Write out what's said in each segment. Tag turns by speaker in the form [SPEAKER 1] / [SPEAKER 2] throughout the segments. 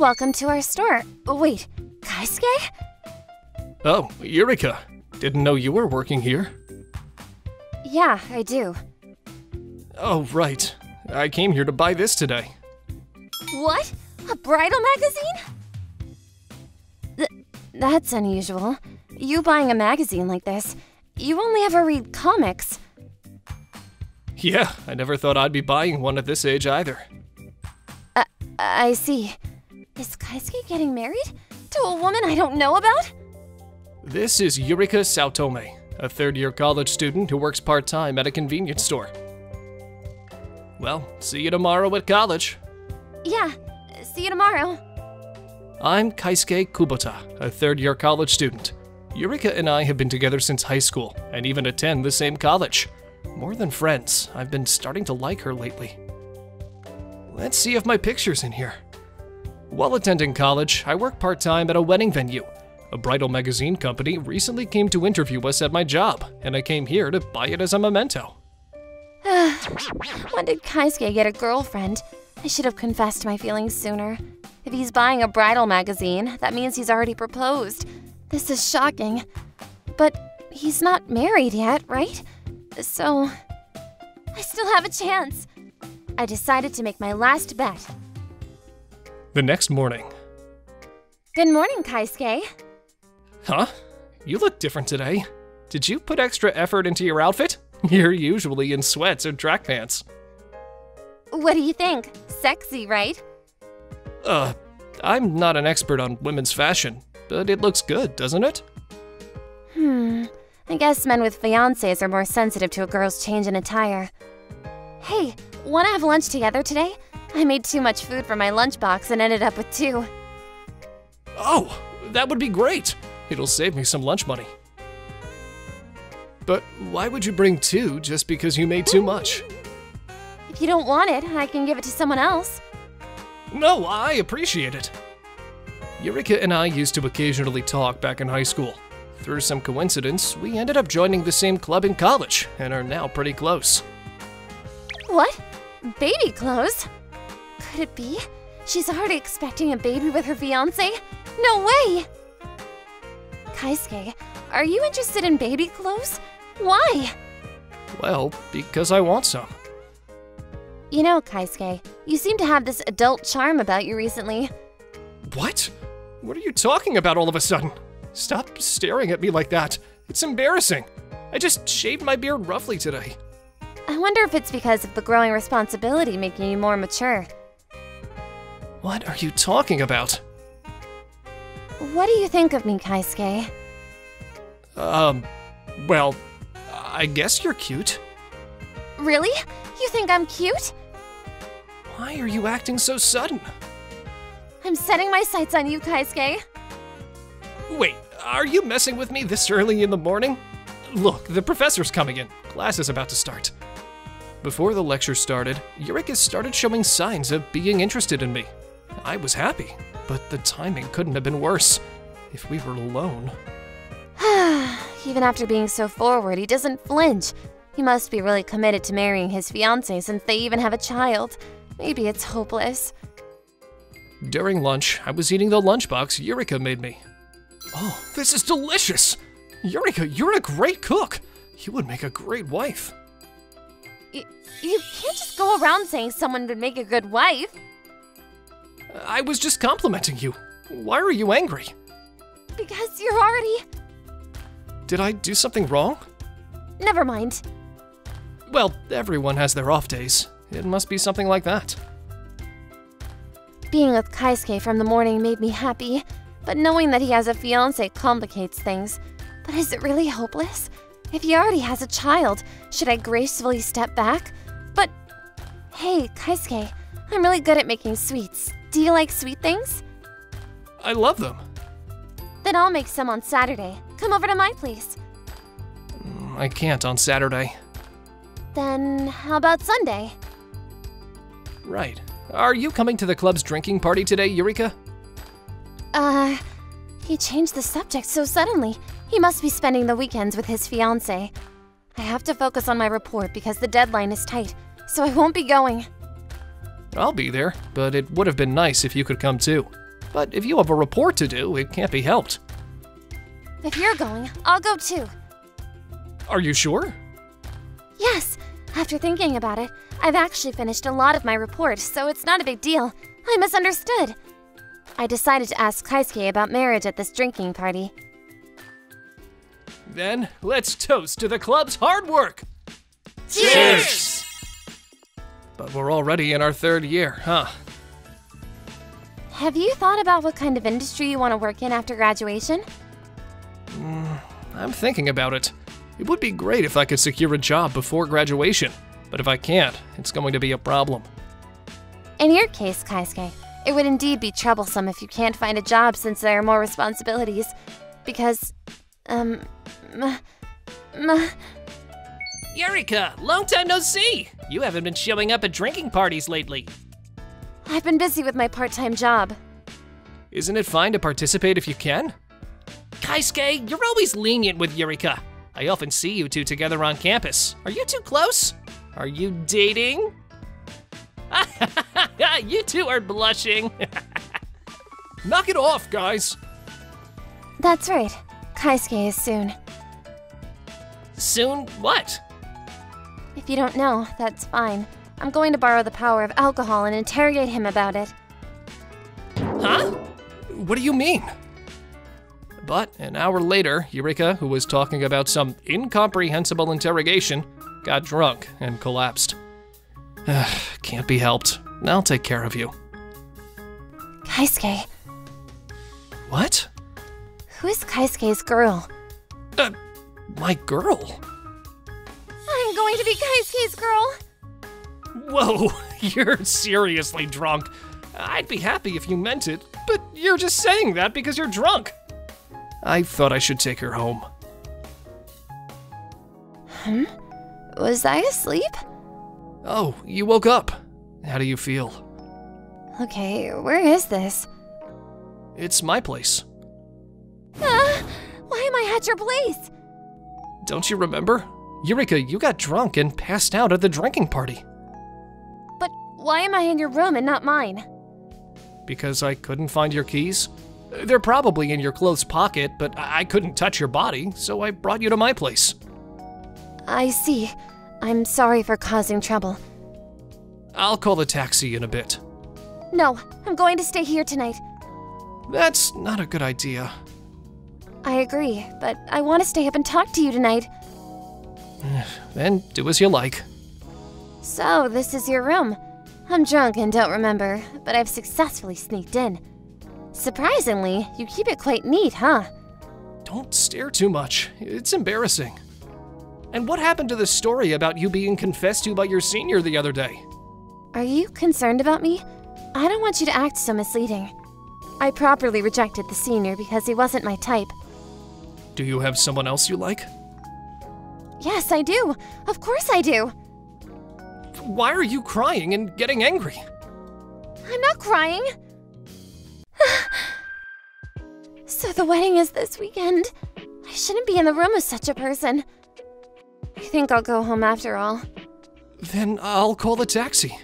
[SPEAKER 1] Welcome to our store. Wait, Kaisuke?
[SPEAKER 2] Oh, Eureka. Didn't know you were working here.
[SPEAKER 1] Yeah, I do.
[SPEAKER 2] Oh, right. I came here to buy this today.
[SPEAKER 1] What? A bridal magazine? Th that's unusual. You buying a magazine like this. You only ever read comics.
[SPEAKER 2] Yeah, I never thought I'd be buying one at this age either.
[SPEAKER 1] Uh, I see. Is Kaisuke getting married? To a woman I don't know about?
[SPEAKER 2] This is Eureka Saotome, a third year college student who works part time at a convenience store. Well, see you tomorrow at college.
[SPEAKER 1] Yeah, see you tomorrow.
[SPEAKER 2] I'm Kaisuke Kubota, a third year college student. Eureka and I have been together since high school and even attend the same college. More than friends, I've been starting to like her lately. Let's see if my picture's in here. While attending college, I work part time at a wedding venue. A bridal magazine company recently came to interview us at my job, and I came here to buy it as a memento.
[SPEAKER 1] when did Kaisuke get a girlfriend? I should have confessed my feelings sooner. If he's buying a bridal magazine, that means he's already proposed. This is shocking. But he's not married yet, right? So, I still have a chance. I decided to make my last bet.
[SPEAKER 2] The next morning.
[SPEAKER 1] Good morning, Kaisuke.
[SPEAKER 2] Huh? You look different today. Did you put extra effort into your outfit? You're usually in sweats or track pants.
[SPEAKER 1] What do you think? Sexy, right?
[SPEAKER 2] Uh, I'm not an expert on women's fashion, but it looks good, doesn't it?
[SPEAKER 1] Hmm. I guess men with fiancés are more sensitive to a girl's change in attire. Hey, wanna have lunch together today? I made too much food for my lunchbox and ended up with two.
[SPEAKER 2] Oh, that would be great. It'll save me some lunch money. But why would you bring two just because you made too much?
[SPEAKER 1] If you don't want it, I can give it to someone else.
[SPEAKER 2] No, I appreciate it. Eureka and I used to occasionally talk back in high school. Through some coincidence, we ended up joining the same club in college and are now pretty close.
[SPEAKER 1] What? Baby clothes? Could it be? She's already expecting a baby with her fiance? No way! Kaisuke, are you interested in baby clothes? Why?
[SPEAKER 2] Well, because I want some.
[SPEAKER 1] You know, Kaisuke, you seem to have this adult charm about you recently.
[SPEAKER 2] What? What are you talking about all of a sudden? Stop staring at me like that. It's embarrassing. I just shaved my beard roughly today.
[SPEAKER 1] I wonder if it's because of the growing responsibility making you more mature.
[SPEAKER 2] What are you talking about?
[SPEAKER 1] What do you think of me, Kaisuke?
[SPEAKER 2] Um, well, I guess you're cute.
[SPEAKER 1] Really? You think I'm cute?
[SPEAKER 2] Why are you acting so sudden?
[SPEAKER 1] I'm setting my sights on you, Kaisuke.
[SPEAKER 2] Wait, are you messing with me this early in the morning? Look, the professor's coming in. Class is about to start. Before the lecture started, Eureka started showing signs of being interested in me. I was happy, but the timing couldn't have been worse. If we were alone.
[SPEAKER 1] Even after being so forward, he doesn't flinch. He must be really committed to marrying his fiancée since they even have a child. Maybe it's hopeless.
[SPEAKER 2] During lunch, I was eating the lunchbox Eureka made me. Oh, this is delicious! Eureka, you're a great cook! You would make a great wife.
[SPEAKER 1] You can't just go around saying someone would make a good wife.
[SPEAKER 2] I was just complimenting you. Why are you angry?
[SPEAKER 1] Because you're already.
[SPEAKER 2] Did I do something wrong?
[SPEAKER 1] Never mind.
[SPEAKER 2] Well, everyone has their off days. It must be something like that.
[SPEAKER 1] Being with Kaisuke from the morning made me happy, but knowing that he has a fiance complicates things. But is it really hopeless? If he already has a child, should I gracefully step back? But hey, Kaisuke, I'm really good at making sweets. Do you like sweet things?
[SPEAKER 2] I love them.
[SPEAKER 1] Then I'll make some on Saturday. Come over to my place.
[SPEAKER 2] I can't on Saturday.
[SPEAKER 1] Then how about Sunday?
[SPEAKER 2] Right. Are you coming to the club's drinking party today, Eureka?
[SPEAKER 1] Uh, he changed the subject so suddenly. He must be spending the weekends with his fiance. I have to focus on my report because the deadline is tight, so I won't be going.
[SPEAKER 2] I'll be there, but it would have been nice if you could come too. But if you have a report to do, it can't be helped.
[SPEAKER 1] If you're going, I'll go too.
[SPEAKER 2] Are you sure?
[SPEAKER 1] Yes, after thinking about it, I've actually finished a lot of my report, so it's not a big deal. I misunderstood. I decided to ask Kaisuke about marriage at this drinking party.
[SPEAKER 2] Then let's toast to the club's hard work.
[SPEAKER 1] Cheers!
[SPEAKER 2] But we're already in our third year, huh?
[SPEAKER 1] Have you thought about what kind of industry you want to work in after graduation?
[SPEAKER 2] I'm thinking about it. It would be great if I could secure a job before graduation, but if I can't, it's going to be a problem.
[SPEAKER 1] In your case, Kaisuke, it would indeed be troublesome if you can't find a job since there are more responsibilities. Because, um,
[SPEAKER 2] Eureka! Long time no see! You haven't been showing up at drinking parties lately.
[SPEAKER 1] I've been busy with my part time job.
[SPEAKER 2] Isn't it fine to participate if you can? Kaisuke, you're always lenient with Eureka. I often see you two together on campus. Are you two close? Are you dating? you two are blushing. Knock it off, guys.
[SPEAKER 1] That's right. Kaisuke is soon.
[SPEAKER 2] Soon what?
[SPEAKER 1] If you don't know, that's fine. I'm going to borrow the power of alcohol and interrogate him about it.
[SPEAKER 2] Huh? What do you mean? But an hour later, Eureka, who was talking about some incomprehensible interrogation, got drunk and collapsed. Can't be helped. I'll take care of you.
[SPEAKER 1] Kaisuke.
[SPEAKER 2] What?
[SPEAKER 1] Who is Kaisuke's girl?
[SPEAKER 2] Uh, my girl?
[SPEAKER 1] Going to be Kaisuke's girl!
[SPEAKER 2] Whoa, you're seriously drunk. I'd be happy if you meant it, but you're just saying that because you're drunk. I thought I should take her home.
[SPEAKER 1] Hmm? Was I asleep?
[SPEAKER 2] Oh, you woke up. How do you feel?
[SPEAKER 1] Okay, where is this?
[SPEAKER 2] It's my place.
[SPEAKER 1] Ah, why am I at your place?
[SPEAKER 2] Don't you remember? Eureka, you got drunk and passed out at the drinking party.
[SPEAKER 1] But why am I in your room and not mine?
[SPEAKER 2] Because I couldn't find your keys? They're probably in your clothes pocket, but I I couldn't touch your body, so I brought you to my place.
[SPEAKER 1] I see. I'm sorry for causing trouble.
[SPEAKER 2] I'll call the taxi in a bit.
[SPEAKER 1] No, I'm going to stay here tonight.
[SPEAKER 2] That's not a good idea.
[SPEAKER 1] I agree, but I want to stay up and talk to you tonight.
[SPEAKER 2] Then do as you like.
[SPEAKER 1] So, this is your room. I'm drunk and don't remember, but I've successfully sneaked in. Surprisingly, you keep it quite neat, huh?
[SPEAKER 2] Don't stare too much. It's embarrassing. And what happened to the story about you being confessed to by your senior the other day?
[SPEAKER 1] Are you concerned about me? I don't want you to act so misleading. I properly rejected the senior because he wasn't my type.
[SPEAKER 2] Do you have someone else you like?
[SPEAKER 1] Yes, I do. Of course I do.
[SPEAKER 2] Why are you crying and getting angry?
[SPEAKER 1] I'm not crying. so the wedding is this weekend. I shouldn't be in the room with such a person. I think I'll go home after all.
[SPEAKER 2] Then I'll call the taxi.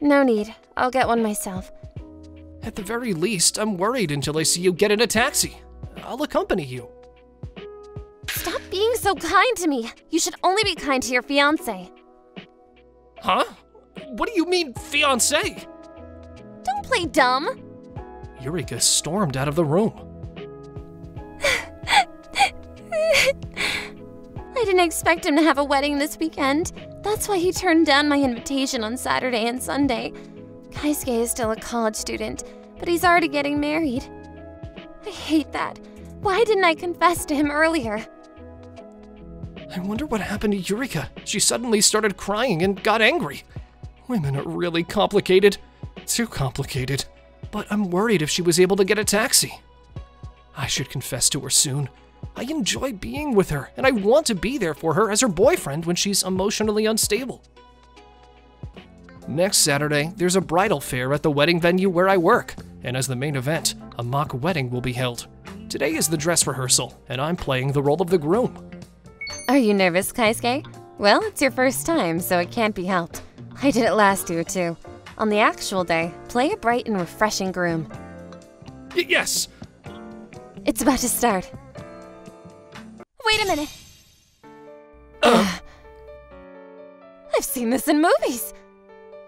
[SPEAKER 1] No need. I'll get one myself.
[SPEAKER 2] At the very least, I'm worried until I see you get in a taxi. I'll accompany you.
[SPEAKER 1] So kind to me. You should only be kind to your fiance.
[SPEAKER 2] Huh? What do you mean, fiance?
[SPEAKER 1] Don't play dumb.
[SPEAKER 2] Eureka stormed out of the room.
[SPEAKER 1] I didn't expect him to have a wedding this weekend. That's why he turned down my invitation on Saturday and Sunday. Kaisuke is still a college student, but he's already getting married. I hate that. Why didn't I confess to him earlier?
[SPEAKER 2] I wonder what happened to Eureka. She suddenly started crying and got angry. Women are really complicated. Too complicated. But I'm worried if she was able to get a taxi. I should confess to her soon. I enjoy being with her, and I want to be there for her as her boyfriend when she's emotionally unstable. Next Saturday, there's a bridal fair at the wedding venue where I work, and as the main event, a mock wedding will be held. Today is the dress rehearsal, and I'm playing the role of the groom.
[SPEAKER 1] Are you nervous, Kaisuke? Well, it's your first time, so it can't be helped. I did it last year, too. On the actual day, play a bright and refreshing groom.
[SPEAKER 2] Y- yes!
[SPEAKER 1] It's about to start. Wait a minute.
[SPEAKER 2] Uh,
[SPEAKER 1] I've seen this in movies.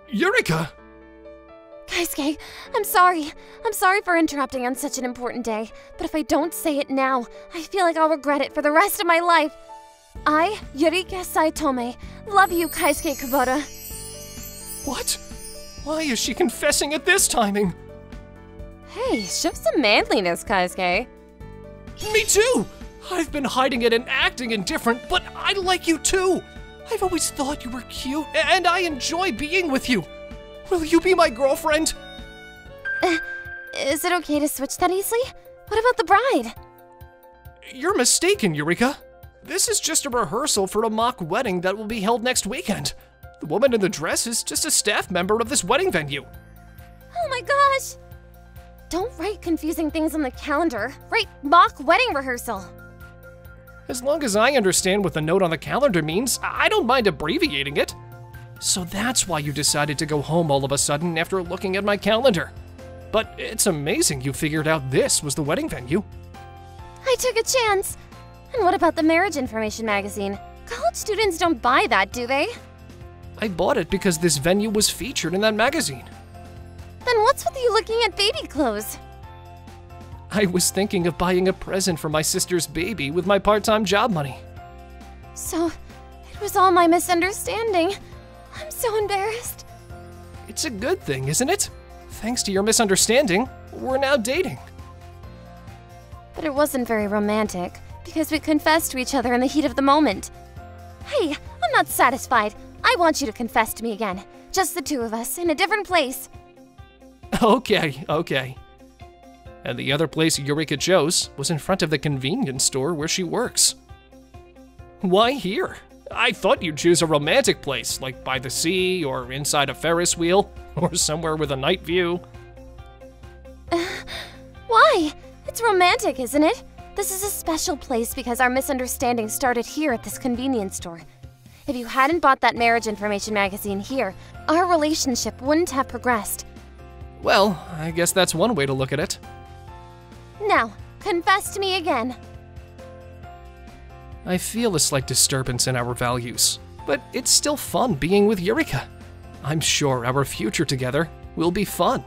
[SPEAKER 2] Eureka!
[SPEAKER 1] Kaisuke, I'm sorry. I'm sorry for interrupting on such an important day, but if I don't say it now, I feel like I'll regret it for the rest of my life. I, Eureka Saotome, love you, Kaisuke Kubota.
[SPEAKER 2] What? Why is she confessing at this timing?
[SPEAKER 1] Hey, show some manliness, Kaisuke.
[SPEAKER 2] Me too! I've been hiding it and acting indifferent, but I like you too! I've always thought you were cute, and I enjoy being with you! Will you be my girlfriend?
[SPEAKER 1] Uh, is it okay to switch that easily? What about the bride?
[SPEAKER 2] You're mistaken, Eureka. This is just a rehearsal for a mock wedding that will be held next weekend. The woman in the dress is just a staff member of this wedding venue.
[SPEAKER 1] Oh my gosh! Don't write confusing things on the calendar. Write mock wedding rehearsal.
[SPEAKER 2] As long as I understand what the note on the calendar means, I don't mind abbreviating it. So that's why you decided to go home all of a sudden after looking at my calendar. But it's amazing you figured out this was the wedding venue.
[SPEAKER 1] I took a chance. And what about the marriage information magazine? College students don't buy that, do they?
[SPEAKER 2] I bought it because this venue was featured in that magazine.
[SPEAKER 1] Then what's with you looking at baby clothes?
[SPEAKER 2] I was thinking of buying a present for my sister's baby with my part time job money.
[SPEAKER 1] So, it was all my misunderstanding. I'm so embarrassed.
[SPEAKER 2] It's a good thing, isn't it? Thanks to your misunderstanding, we're now dating.
[SPEAKER 1] But it wasn't very romantic, because we confessed to each other in the heat of the moment. Hey, I'm not satisfied. I want you to confess to me again. Just the two of us, in a different place.
[SPEAKER 2] Okay, okay. And the other place Eureka chose was in front of the convenience store where she works. Why here? I thought you'd choose a romantic place, like by the sea, or inside a Ferris wheel, or somewhere with a night view.
[SPEAKER 1] Why? It's romantic, isn't it? This is a special place because our misunderstanding started here at this convenience store. If you hadn't bought that marriage information magazine here, our relationship wouldn't have progressed.
[SPEAKER 2] Well, I guess that's one way to look at it.
[SPEAKER 1] Now, confess to me again.
[SPEAKER 2] I feel a slight disturbance in our values, but it's still fun being with Eureka. I'm sure our future together will be fun.